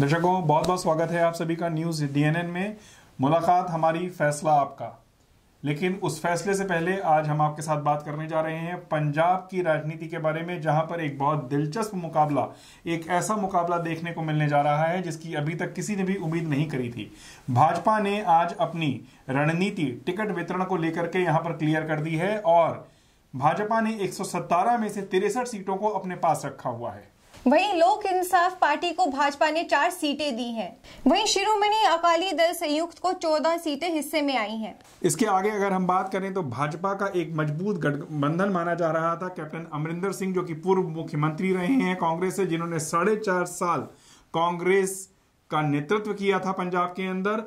दर्शकों, बहुत बहुत स्वागत है आप सभी का न्यूज़ डीएनएन में। मुलाकात हमारी फैसला आपका। लेकिन उस फैसले से पहले आज हम आपके साथ बात करने जा रहे हैं पंजाब की राजनीति के बारे में, जहाँ पर एक बहुत दिलचस्प मुकाबला, एक ऐसा मुकाबला देखने को मिलने जा रहा है, जिसकी अभी तक किसी ने भी उम्मीद नहीं करी थी। भाजपा ने आज अपनी रणनीति, टिकट वितरण को लेकर के यहाँ पर क्लियर कर दी है, और भाजपा ने एक में से तिरसठ सीटों को अपने पास रखा हुआ है। वहीं लोक इंसाफ पार्टी को भाजपा ने चार सीटें दी हैं। वहीं शिरोमणि अकाली दल संयुक्त को चौदह सीटें हिस्से में आई हैं। इसके आगे अगर हम बात करें तो भाजपा का एक मज़बूत गठबंधन माना जा रहा था कैप्टन अमरिंदर सिंह, जो कि पूर्व मुख्यमंत्री रहे हैं कांग्रेस से, जिन्होंने साढ़े चार साल कांग्रेस का नेतृत्व किया था पंजाब के अंदर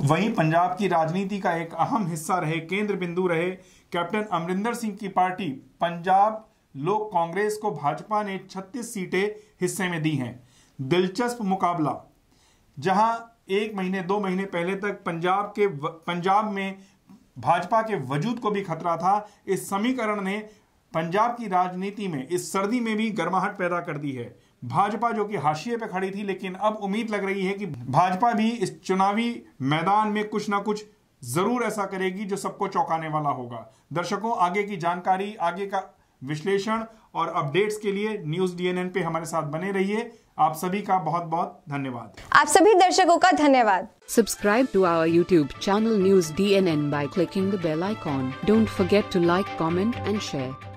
वहीं पंजाब की राजनीति का एक अहम हिस्सा रहे केंद्र बिंदु रहे कैप्टन अमरिंदर सिंह की पार्टी पंजाब लोक कांग्रेस को भाजपा ने 36 सीटें हिस्से में दी हैं। दिलचस्प मुकाबला, जहाँ एक महीने, दो महीने पहले तक पंजाब के पंजाब में भाजपा के वजूद को भी खतरा था। इस समीकरण ने पंजाब की राजनीति में, इस सर्दी में भी गर्माहट पैदा कर दी है। भाजपा जो कि हाशिए पे खड़ी थी, लेकिन अब उम्मीद लग रही है कि भाजपा भी इस चुनावी मैदान में कुछ ना कुछ ज़रूर ऐसा करेगी जो सबको चौंकाने वाला होगा। दर्शकों, आगे की जानकारी, आगे का विश्लेषण और अपडेट्स के लिए न्यूज़ डीएनएन पे हमारे साथ बने रहिए। आप सभी का बहुत बहुत धन्यवाद। आप सभी दर्शकों का धन्यवाद। Subscribe to our YouTube channel news D N N by clicking the bell icon don't forget to like comment and share